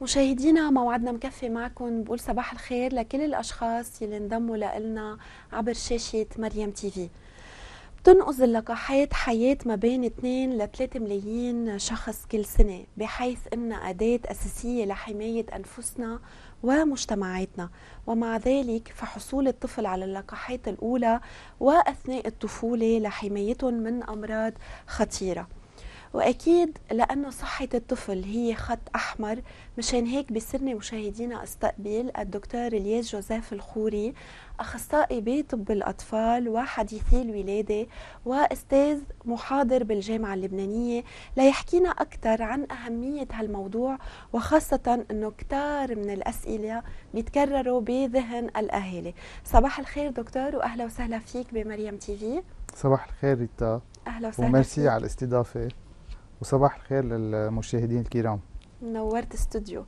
مشاهدينا موعدنا مكفي معكم بقول صباح الخير لكل الأشخاص يلي انضموا لنا عبر شاشة مريم تي في. بتنقذ اللقاحات حياة ما بين 2 ل 3 ملايين شخص كل سنة بحيث أنها أداة أساسية لحماية أنفسنا ومجتمعاتنا. ومع ذلك فحصول الطفل على اللقاحات الأولى وأثناء الطفولة لحمايتهم من أمراض خطيرة. وأكيد لأنه صحة الطفل هي خط أحمر. مشان هيك بسرني مشاهدينا استقبل الدكتور إلياس جوزيف الخوري أخصائي بطب الأطفال وحديثي الولادة وأستاذ محاضر بالجامعة اللبنانية. ليحكينا أكثر عن أهمية هالموضوع وخاصة إنه كثار من الأسئلة بيتكرروا بذهن الأهالي. صباح الخير دكتور وأهلا وسهلا فيك بمريم تي في. صباح الخير ريتا. أهلا وسهلا وميرسي. على الاستضافة. وصباح الخير للمشاهدين الكرام. نورت استوديو.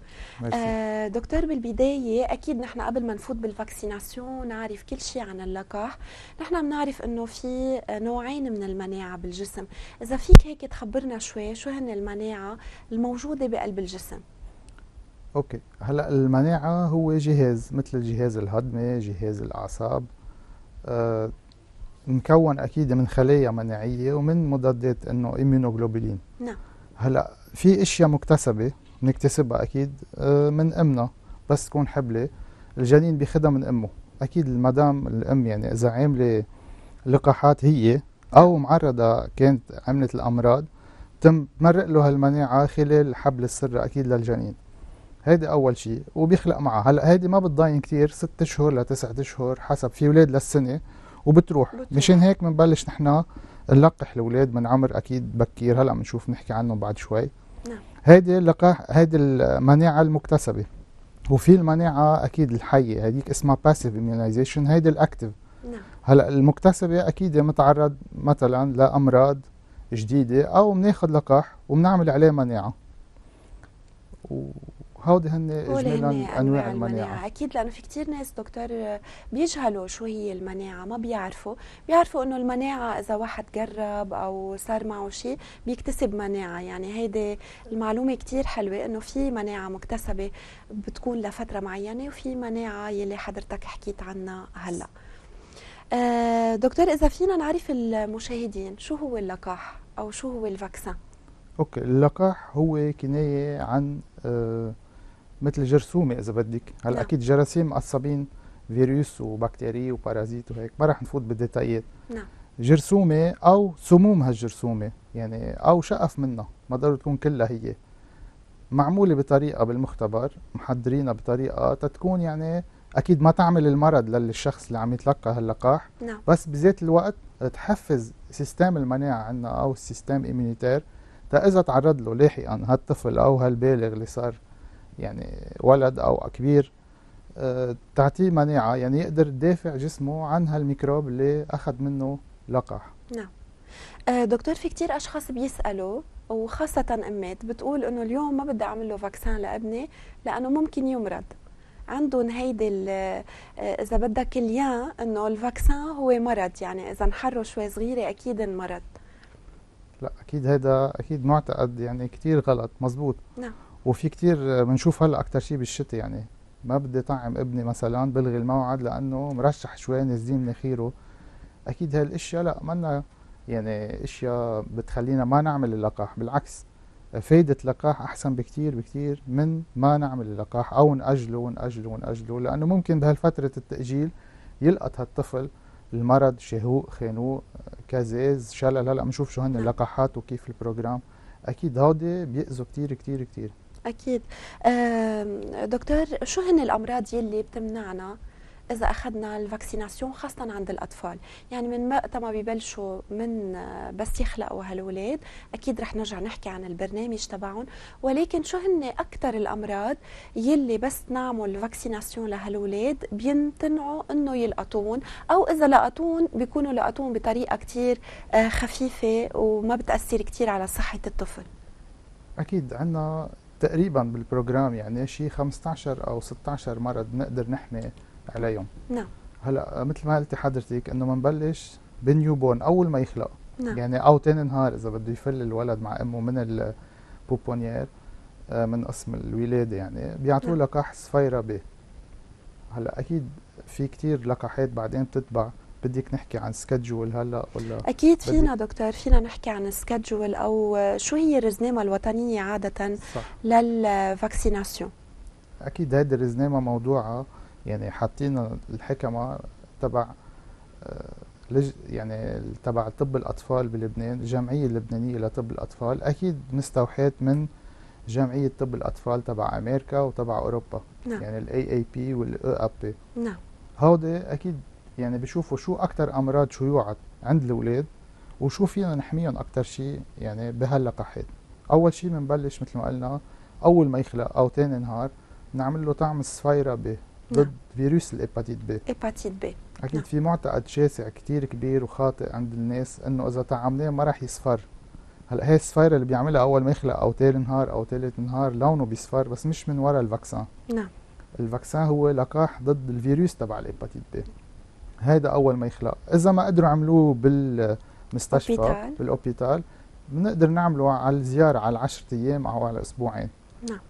آه دكتور بالبداية أكيد نحن قبل ما نفوت بال vaccination نعرف كل شيء عن اللقاح. نحن بنعرف أنه في نوعين من المناعة بالجسم. إذا فيك هيك تخبرنا شوي شو هن المناعة الموجودة بقلب الجسم؟ okay. هلأ المناعة هو جهاز مثل الجهاز الهضمي جهاز الأعصاب. آه مكون أكيد من خلايا مناعية ومن مضادات إنه ايميونوجلوبولين نعم. هلا في أشياء مكتسبة بنكتسبها أكيد آه من أمنا بس تكون حبلة. الجنين بياخذها من أمه. أكيد المدام الأم يعني إذا عاملة لقاحات هي أو معرضة كانت عملت الأمراض تم تمرق له هالمناعة خلال حبل السر أكيد للجنين. هيدي أول شيء وبيخلق معها. هلا هيدي ما بتضاين كثير ست أشهر لتسعة أشهر حسب في أولاد للسنة. وبتروح. بتروح. مشان هيك بنبلش نحن نلقح الأولاد من عمر أكيد بكير. هلأ بنشوف نحكي عنه بعد شوي. نعم. هيدي اللقاح هيدي المناعة المكتسبة. وفي المناعة أكيد الحية هذيك اسمها باسيف immunization هيدي الأكتف. نعم. هلأ المكتسبة أكيد متعرض مثلا لأمراض جديدة أو بناخذ لقاح وبنعمل عليه مناعة. وهودي هول هن اجمالا أنواع المناعة. أكيد لأنه في كتير ناس دكتور بيجهلوا شو هي المناعة ما بيعرفوا. بيعرفوا إنه المناعة إذا واحد جرب أو صار معه شيء بيكتسب مناعة. يعني هيدي المعلومة كتير حلوة إنه في مناعة مكتسبة بتكون لفترة معينة وفي مناعة يلي حضرتك حكيت عنها هلأ. آه، دكتور إذا فينا نعرف المشاهدين شو هو اللقاح أو شو هو ال vaccin؟ okay اللقاح هو كناية عن آه مثل جرثومة إذا بدك. هلأ نعم. أكيد جراثيم معصبين فيروس وبكتيري وبارازيت وهيك. ما رح نفوت بالديتايات نعم. جرثومة أو سموم هالجرثومة يعني أو شقف منها ما ضروري تكون كلها هي. معمولة بطريقة بالمختبر محضرينها بطريقة تتكون يعني أكيد ما تعمل المرض للشخص اللي عم يتلقى هاللقاح. نعم. بس بذات الوقت تحفز système المناعة عندنا أو ال système immunitaire تا إذا تعرض له لاحقا هالطفل أو هالبالغ اللي صار يعني ولد أو كبير آه، تعطيه مناعة يعني يقدر يدافع جسمه عن هالميكروب اللي أخذ منه لقاح. نعم. آه، دكتور في كتير أشخاص بيسألوا وخاصة أمات بتقول إنه اليوم ما بدي أعمل له فاكسان لأبني لأنه ممكن يمرض. عندهم هيدي آه، إذا بدك اليا إنه الفاكسان هو مرض يعني إذا انحروا شوي صغيرة أكيد انمرض. لا أكيد هذا أكيد معتقد يعني كتير غلط. مزبوط. نعم. وفي كتير بنشوف هلأ أكتر شيء بالشتاء يعني ما بدي طعم ابني مثلا بلغي الموعد لأنه مرشح شوي نازلين مناخيره أكيد هالأشياء لأ منا يعني أشياء بتخلينا ما نعمل اللقاح. بالعكس فايدة اللقاح أحسن بكتير بكتير من ما نعمل اللقاح أو نأجله ونأجله ونأجله لأنه ممكن بهالفترة التأجيل يلقط هالطفل المرض شاهوق خانوق كزاز شلل. هلأ بنشوف شو هن. اللقاحات وكيف ال programme أكيد هودي بيأذوا كتير كتير كتير. أكيد. دكتور شو هن الأمراض يلي بتمنعنا إذا أخذنا ال vaccination خاصة عند الأطفال؟ يعني من وقت ما ببلشوا من آه، بس يخلقوا هالولاد أكيد رح نرجع نحكي عن البرنامج تبعهم. ولكن شو هن أكثر الأمراض يلي بس نعمل vaccination لهالولاد بيمتنعوا إنه يلقطوهن؟ أو إذا لقطون بيكونوا لقطون بطريقة كتير آه، خفيفة وما بتأثر كتير على صحة الطفل. أكيد عنا تقريبا بال programme يعني شي 15 أو 16 مرض بنقدر نحمي عليهم. نعم. هلأ مثل ما قلتي حضرتك إنه بنبلش ب new born أول ما يخلق. نعم. يعني أو تاني نهار إذا بده يفل الولد مع أمه من ال pouponnière آه، من قسم الولادة يعني بيعطوه نعم. لقاح صفيرة ب هلأ أكيد في كتير لقاحات بعدين بتتبع. بدك نحكي عن schedule هلا ولا أكيد فينا دكتور فينا نحكي عن ال schedule أو شو هي الرزنامة الوطنية عادة لل vaccination؟ أكيد هيدي الرزنامة موضوعها يعني حاطين الحكمة تبع آه، لج يعني تبع طب الأطفال بلبنان الجمعيه اللبنانية لطب الأطفال أكيد مستوحاة من جمعية طب الأطفال تبع أمريكا وتبع أوروبا نعم. يعني ال AAP والاو اب بي نعم. هودي أكيد يعني بيشوفوا شو أكثر أمراض شيوعا عند الأولاد وشو فينا نحميهم أكثر شيء يعني بهاللقاحات. أول شيء بنبلش مثل ما قلنا أول ما يخلق أو ثاني نهار نعمل له طعم الصفيرة ب ضد نعم. فيروس ال hépatite B. hépatite B أكيد نعم. في معتقد شاسع كتير كبير وخاطئ عند الناس إنه إذا طعمناه ما راح يصفر. هلأ هي الصفيرة اللي بيعملها أول ما يخلق أو ثاني نهار أو ثالث نهار لونه بيصفر بس مش من وراء ال vaccin. نعم. ال vaccin هو لقاح ضد الفيروس تبع ال hépatite B. هيدا أول ما يخلق. إذا ما قدروا يعملوه بالمستشفى. بال hôpital بنقدر نعمله على الزيارة على 10 أيام أو على أسبوعين. نعم.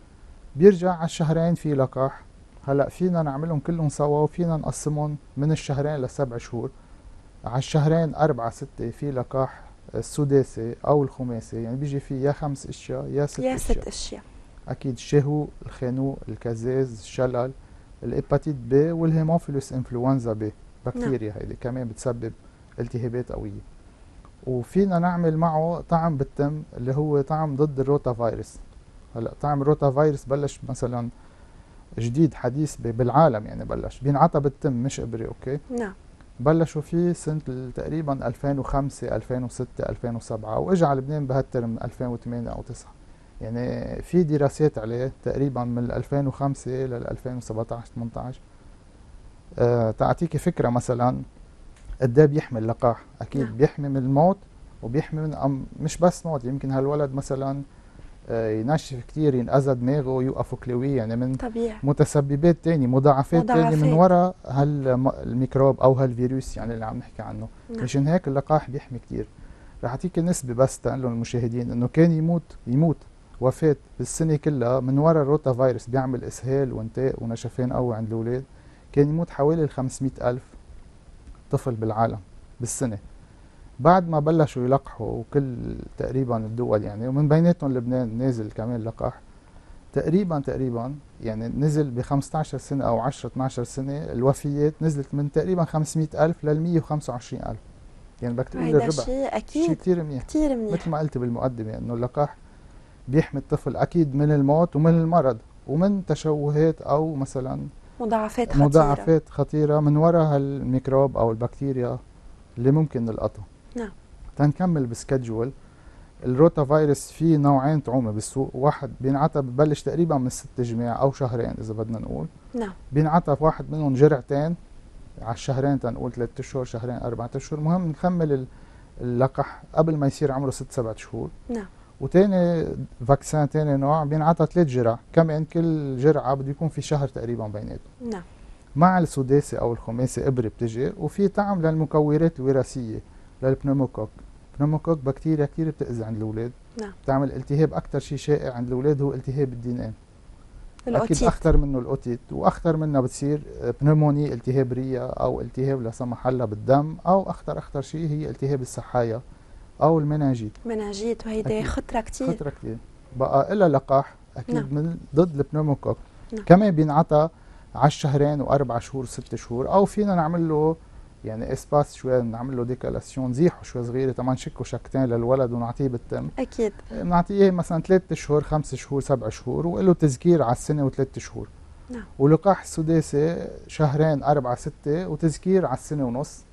بيرجع على الشهرين في لقاح. هلأ فينا نعملهم كلهم سوا وفينا نقسمهم من الشهرين لسبع شهور. على الشهرين أربعة ستة في لقاح السداسي أو الخماسي يعني بيجي فيه يا خمس أشياء يا ست يا أشياء ست أشياء. أكيد الشهوق الخنوق الكزاز الشلل ال hépatite B وال Haemophilus influenzae B بكتيريا هيدي كمان بتسبب التهابات قوية. وفينا نعمل معه طعم بالتم اللي هو طعم ضد الروتا فيروس. هلأ طعم الروتا فيروس بلش مثلا جديد حديث بالعالم يعني بلش بينعطى بالتم مش ابري okay؟ نعم. بلشوا فيه سنة تقريبا 2005 2006 2007 واجى على لبنان بهالترم 2008 أو 9 يعني في دراسات عليه تقريبا من 2005 لل 2017 18 أه تعطيكي فكرة مثلا قد إيه بيحمي اللقاح أكيد نعم. بيحمي من الموت وبيحمي من أم مش بس موت يمكن هالولد مثلا آه، ينشف كتير ينأذى دماغه يوقفوا كلوية يعني من طبيعي. متسببات تانية مضاعفات تانية من. وراء هالميكروب أو هالفيروس يعني اللي عم نحكي عنه. نعم. مشان هيك اللقاح بيحمي كتير. رح أعطيك نسبة بس تقول المشاهدين إنه كان يموت يموت وفاة بالسنة كلها من وراء الروتا فيروس بيعمل إسهال وانتاء ونشفان قوي عند الأولاد. كان يموت حوالي ال 500 ألف طفل بالعالم بالسنة. بعد ما بلشوا يلقحوا وكل تقريبا الدول يعني ومن بيناتهم لبنان نازل كمان لقاح. تقريبا تقريبا يعني نزل ب 15 سنة أو 10 12 سنة الوفيات نزلت من تقريبا 500 ألف لل 125 ألف. يعني بدك تقول الربع. شيء شيء أكيد كثير منيح. كثير منيح. مثل ما قلت بالمقدمة إنه اللقاح بيحمي الطفل أكيد من الموت ومن المرض ومن تشوهات أو مثلا مضاعفات خطيرة. مضاعفات خطيرة من وراء هالميكروب أو البكتيريا اللي ممكن نلقطها نعم. تنكمل ب schedule ال rotavirus في نوعين طعومة بالسوق. واحد بينعطى ببلش تقريبا من ست جمع أو شهرين إذا بدنا نقول. نعم. بينعطى في واحد منهم جرعتين على الشهرين تنقول ثلاث أشهر شهرين أربع أشهر. المهم نكمل ال- اللقح قبل ما يصير عمره ست سبعة شهور. نعم. وتاني فاكسان تاني نوع بينعطى ثلاث جرع. كمان كل جرعة بده يكون في شهر تقريبا بيناتهم. نعم. مع السداسي أو الخماسي إبرة بتجي وفي طعم للمكورات الوراثيه للبنوموكوك بنوموكوك بكتيريا كتير بتأذي عند الأولاد. نعم. بتعمل التهاب أكثر شيء شائع عند الأولاد هو التهاب الدي ان أكيد اخطر منه ال otite واخطر منها بتصير pneumonie التهاب رئه أو التهاب لا سمح الله بالدم أو اخطر اخطر شيء هي التهاب السحايا. أو ال méningite méningite وهيدي. خطرة كثير خطرة كثير بقى إلها لقاح أكيد نعم. من ضد ال pneumocoque نعم. كمان بينعطى على الشهرين وأربع شهور ست شهور أو فينا نعمل له يعني espace شوي نعمل له décalation نزيحه شوي صغيرة تما نشكه شكتين للولد ونعطيه بالتم أكيد بنعطيه مثلا ثلاث شهور خمس شهور سبع شهور وله تذكير على السنة وثلاث شهور نعم. ولقاح السداسي شهرين أربعة ستة وتذكير على السنة ونص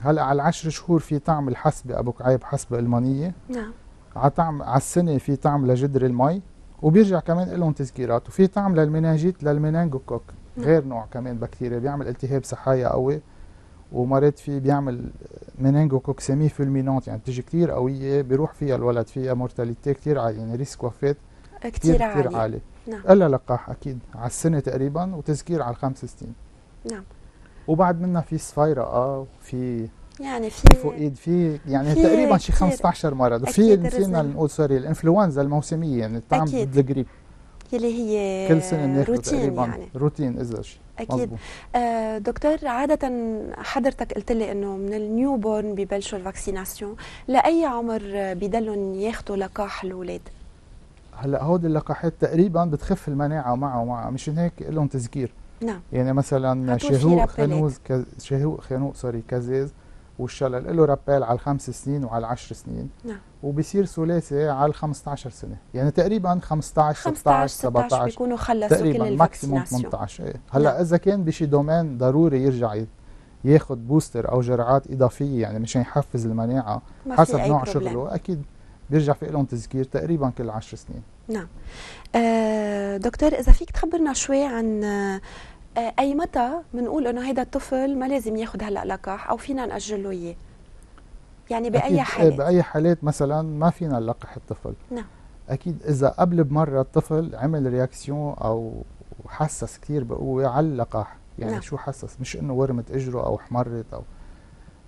هلأ على العشر شهور في طعم الحسبة أبو كعيب حسبة ألمانية. نعم. على طعم على السنة في طعم لجدر المي وبيرجع كمان لهم تذكيرات وفي طعم لل méningite لل méningocoque نعم. غير نوع كمان بكتيريا. بيعمل التهاب سحايا قوي ومرات في بيعمل méningococcémie fulminante يعني بتجي كتير قوية بيروح فيها الولد فيها mortalité كتير عالية يعني risque وفاة كثير كتير عالي كتير عالي. نعم. إلا لقاح أكيد. على السنة تقريبا وتذكير على الخمس سنين. نعم. وبعد منها في صفيرة آه وفي يعني في تيفوئيد في يعني في تقريبا شي كتير. 15 مرض وفي الرزم. نقول sorry الإنفلونزا الموسمية يعني. ضد الجريب يلي هي كل سنة روتين تقريبا يعني روتين اذا شيء أكيد. آه دكتور عادة حضرتك قلت لي إنه من ال new born ببلشوا ال vaccination لأي عمر بيضلوا ياخذوا لقاح الاولاد؟ هلأ هودي اللقاحات تقريبا بتخف المناعة معه ومعه مشان هيك لهم تذكير نعم. يعني مثلا شهوق rappel ات. خنوز كز... شهوق خنوق sorry كزاز والشلل له rappel على الخمس سنين وعلى العشر سنين. نعم. وبصير ثلاثي على ال 15 سنة. يعني تقريبا 15 15 16 16 17 بيكونوا خلصوا كل تقريبا maximum ال vaccination 18 إيه. هلأ نعم. إذا كان بشي domaine ضروري يرجع ياخذ booster أو جرعات إضافية يعني مشان يحفز المناعة حسب نوع problème. شغله أكيد بيرجع في لهم تذكير تقريبا كل 10 سنين. نعم. آه دكتور إذا فيك تخبرنا شوي عن آه أي متى بنقول إنه هيدا الطفل ما لازم ياخذ هلأ لقاح أو فينا نأجل له إياه؟ يعني بأي إيه، حالة؟ بأي حالات مثلا ما فينا نلقح الطفل نعم. أكيد إذا قبل بمرة الطفل عمل réaction أو حسس كثير بقوة على اللقاح يعني نعم. شو حسس مش إنه ورمت إجره أو حمرت أو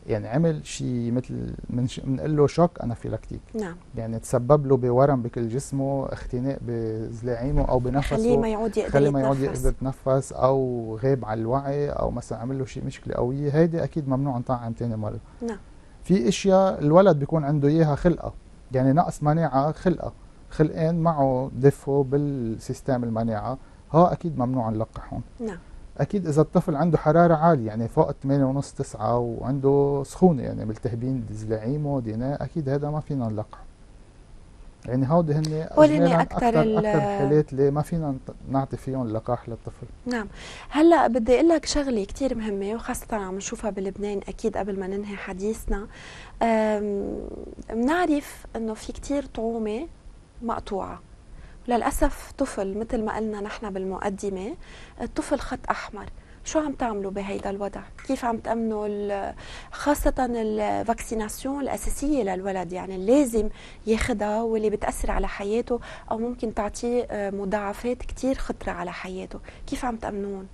يعني عمل شيء مثل من بنقول له choc anaphylactique نعم. يعني تسبب له بورم بكل جسمه اختناق بزلاعيمه أو خليه بنفسه ما يعود يقدر خليه ما يعود. يقدر يتنفس أو غاب عن الوعي أو مثلا عمل له شيء مشكلة قوية. هيدي أكيد ممنوع نطعم تاني مرة. نعم. في أشياء الولد بيكون عنده إياها خلقة. يعني نقص مناعه خلقة. خلقين معه دفو بالسيستم المناعه ها أكيد ممنوع نلقحهم نعم. أكيد إذا الطفل عنده حرارة عالية يعني فوق 8 ونص 9 وعنده سخونة يعني ملتهبين زلاعيمه ديناء أكيد هذا ما فينا نلقحه. يعني هودي هن أكثر أكثر الحالات اللي ما فينا نعطي فيهم لقاح للطفل. نعم. هلأ بدي أقول لك شغلة كثير مهمة وخاصة عم نشوفها بلبنان أكيد قبل ما ننهي حديثنا. بنعرف إنه في كثير طعومة مقطوعة. للأسف طفل مثل ما قلنا نحن بالمقدمة الطفل خط أحمر. شو عم تعملوا بهيدا الوضع؟ كيف عم تأمنوا خاصة الفاكسيناسيون الأساسية للولد؟ يعني لازم ياخدها واللي بتأثر على حياته أو ممكن تعطيه آه، مضاعفات كتير خطرة على حياته. كيف عم تأمنون؟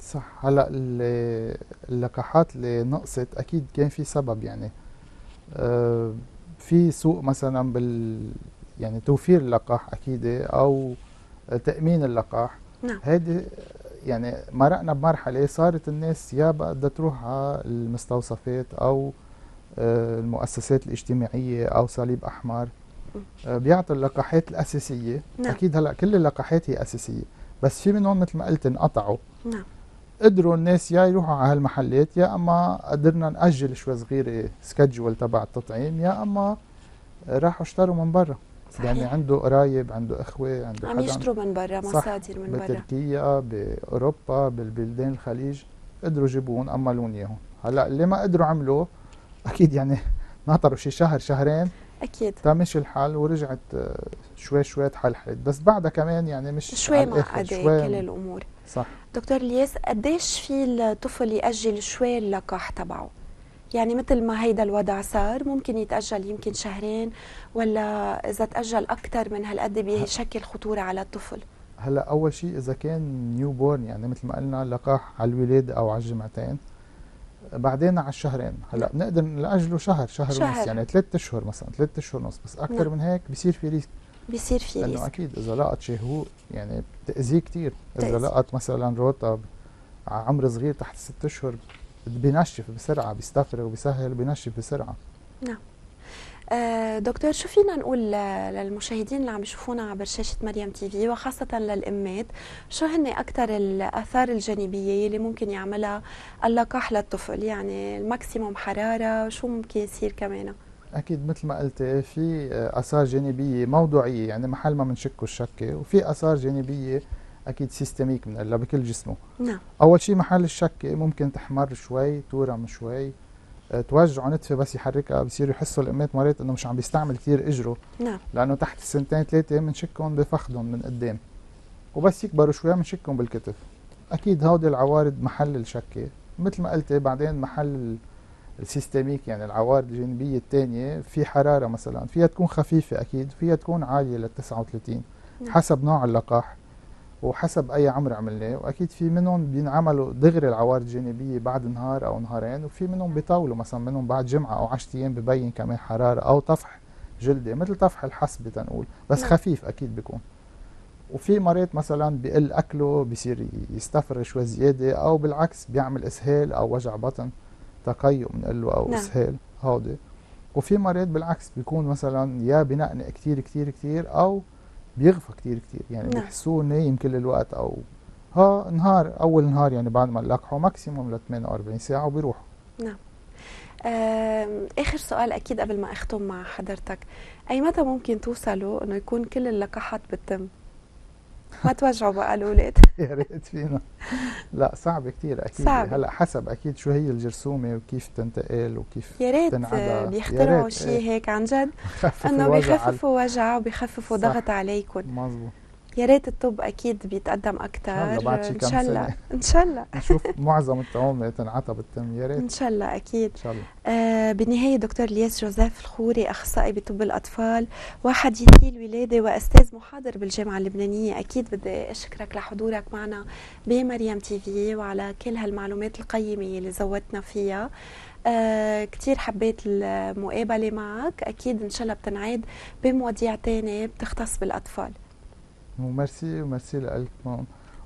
صح. هلأ ال- اللقاحات اللي نقصت أكيد كان في سبب يعني. آه، في سوء مثلا بال يعني توفير اللقاح أكيد أو تأمين اللقاح. نعم. هيدي يعني مرقنا بمرحلة صارت الناس يا بدها تروح على المستوصفات أو آه، المؤسسات الاجتماعية أو صليب أحمر. آه، بيعطوا اللقاحات الأساسية. نعم. أكيد هلأ كل اللقاحات هي أساسية بس في منهم مثل ما قلت انقطعوا. نعم. قدروا الناس يا يروحوا على هالمحلات يا أما قدرنا نأجل شوي صغيرة سكجول تبع التطعيم يا أما راحوا اشتروا من برا. يعني صحيح عنده قرايب عنده إخوة عنده عم يشتروا من برا. مصادر من برا. بتركيا بأوروبا بالبلدان الخليج قدروا يجيبون املون إياهم. هلأ اللي ما قدروا عملوا أكيد يعني ناطروا شي شهر شهرين. أكيد. تا مشي الحال ورجعت آه، شوي شوي تحلحلت. بس بعدها كمان يعني مش شوي شوي كل الأمور. صح. دكتور الياس قديش في الطفل يأجل شوي اللقاح تبعه؟ يعني مثل ما هيدا الوضع صار ممكن يتأجل يمكن شهرين ولا إذا تأجل أكثر من هالقد بيشكل خطورة على الطفل. هلأ أول شيء إذا كان newborn يعني مثل ما قلنا لقاح على الولاده أو على الجمعتين. بعدين على الشهرين. هلأ بنقدر نأجله شهر شهر, شهر. ونص يعني ثلاث أشهر مثلا ثلاث أشهر ونص بس أكثر نعم. من هيك بصير في risk. بيصير في risk. أكيد إذا لقط شهوق يعني بتاذيه كثير بتأذي. لقط مثلا روتا بعمر صغير تحت ست أشهر بينشف بسرعة بيستفرغ بيسهل بينشف بسرعة. آه، دكتور شو فينا نقول للمشاهدين اللي عم يشوفونا عبر شاشة مريم TV وخاصة للأمات؟ شو هن أكثر الآثار الجانبية اللي ممكن يعملها اللقاح للطفل؟ يعني ال maximum حرارة شو ممكن يصير كمان؟ أكيد مثل ما قلت في آثار جانبية موضوعية يعني محل ما بنشكه الشكة وفي آثار جانبية أكيد systemic بنقلها بكل جسمه. نعم. أول شيء محل الشكه ممكن تحمر شوي تورم شوي آه، توجعه نتفه بس يحركها بصيروا يحسوا الامات مرات إنه مش عم بيستعمل كثير إجره. نعم. لأنه تحت السنتين ثلاثة بنشكهم بفخذهم من قدام. وبس يكبروا شوي بنشكهم بالكتف. أكيد هودي العوارض محل الشكه مثل ما قلت بعدين محل ال- السيستميك يعني العوارض الجانبية الثانية في حرارة مثلا فيها تكون خفيفة أكيد فيها تكون عالية لل 39 نعم. حسب نوع اللقاح. وحسب أي عمر عملناه وأكيد في منهم بينعملوا دغري العوارض الجانبية بعد نهار أو نهارين وفي منهم بيطولوا مثلا منهم بعد جمعة أو 10 أيام ببين كمان حرارة أو طفح جلدي مثل طفح الحسبه تنقول بس نعم. خفيف أكيد بيكون وفي مريض مثلا بقل أكله بصير يستفر شوي زياده أو بالعكس بيعمل إسهال أو وجع بطن تقيؤ بنقول له أو نعم. إسهال هودي وفي مريض بالعكس بيكون مثلا يا بنقنق كتير كتير كتير أو بيغفى كتير كتير. يعني نعم. بيحسوه نايم كل الوقت أو ها نهار أول نهار يعني بعد ما نلقحه ماكسيموم ل 48 ساعة وبيروحوا. آم، آخر سؤال أكيد قبل ما أختم مع حضرتك. أي متى ممكن توصلوا إنه يكون كل اللقاحات بتتم؟ ما توجعوا بقى الأولاد. يا ريت فينا. لا صعب كتير أكيد. صعب. هلأ حسب أكيد شو هي الجرثومة وكيف تنتقل وكيف يا ريت بيخترعوا شيء إيه. هيك عن جد. إنه بيخففوا وجع وبيخففوا. ضغط عليكم مظبوط. يا ريت الطب أكيد بيتقدم أكثر إن شاء الله. إن شاء الله. نشوف معظم الطعوم تنعطى بالتم يا ريت. إن شاء الله أكيد. إن شاء الله. آه بالنهاية دكتور الياس جوزيف الخوري أخصائي بطب الأطفال وحديثي الولادة وأستاذ محاضر بالجامعة اللبنانية. أكيد بدي أشكرك لحضورك معنا بمريم تي في وعلى كل هالمعلومات القيمة اللي زودتنا فيها. آه كتير حبيت المقابلة معك. أكيد إن شاء الله بتنعاد بمواضيع تانية بتختص بالأطفال. وميرسي وميرسي لكم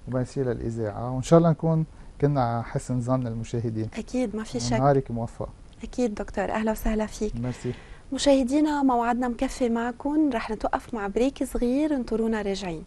وميرسي للإذاعة. وإن شاء الله نكون كنا على حسن ظن المشاهدين. أكيد ما في شك. نهارك موفق. أكيد دكتور أهلا وسهلا فيك. ميرسي. مشاهدينا موعدنا مكفي معكم. رح نتوقف مع بريك صغير انطرونا راجعين.